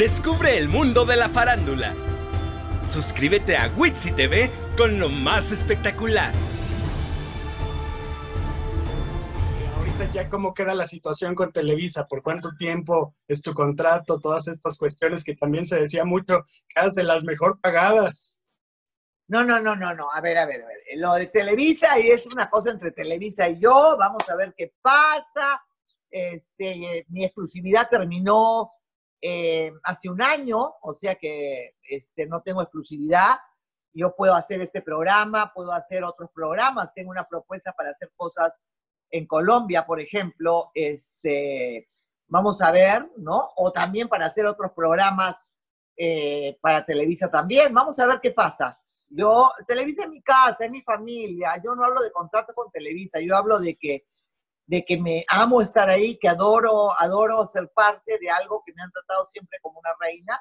Descubre el mundo de la farándula. Suscríbete a Witsi TV con lo más espectacular. Ahorita ya cómo queda la situación con Televisa, por cuánto tiempo es tu contrato, todas estas cuestiones que también se decía mucho, que es de las mejor pagadas. No, no, no, no, no. A ver, a ver, a ver. Lo de Televisa y es una cosa entre Televisa y yo. Vamos a ver qué pasa. Este, mi exclusividad terminó eh, hace un año, o sea que este, no tengo exclusividad. Yo puedo hacer este programa, puedo hacer otros programas. Tengo una propuesta para hacer cosas en Colombia, por ejemplo. Este, vamos a ver, ¿no? O también para hacer otros programas eh, para Televisa también. Vamos a ver qué pasa. Yo, Televisa es mi casa, es mi familia. Yo no hablo de contrato con Televisa, yo hablo de que, de que me amo estar ahí, que adoro, adoro ser parte de algo que me han tratado siempre como una reina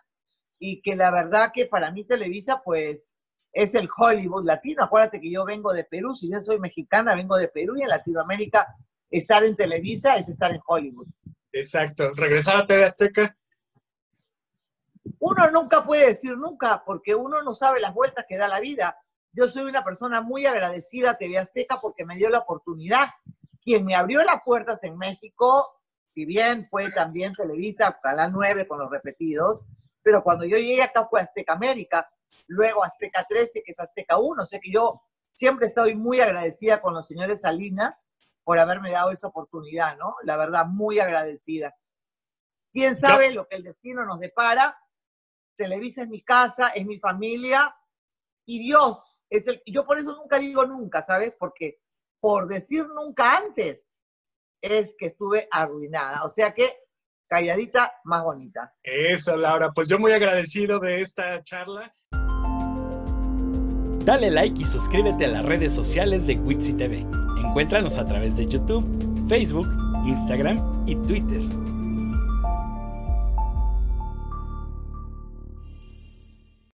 y que la verdad que para mí Televisa, pues, es el Hollywood latino. Acuérdate que yo vengo de Perú, si bien soy mexicana, vengo de Perú y en Latinoamérica estar en Televisa es estar en Hollywood. Exacto. Regresar a TV Azteca uno nunca puede decir nunca, porque uno no sabe las vueltas que da la vida. Yo soy una persona muy agradecida a TV Azteca porque me dio la oportunidad. Quien me abrió las puertas en México, si bien fue también Televisa, Canal 9 con los repetidos, pero cuando yo llegué acá fue Azteca América, luego Azteca 13, que es Azteca 1. O sea que yo siempre estoy muy agradecida con los señores Salinas por haberme dado esa oportunidad, ¿no? La verdad, muy agradecida. ¿Quién sabe lo que el destino nos depara? Televisa es mi casa, es mi familia y Dios es el... Yo por eso nunca digo nunca, ¿sabes? Porque por decir nunca antes es que estuve arruinada. O sea que calladita, más bonita. Eso, Laura. Pues yo muy agradecido de esta charla. Dale like y suscríbete a las redes sociales de Witsi TV. Encuéntranos a través de YouTube, Facebook, Instagram y Twitter.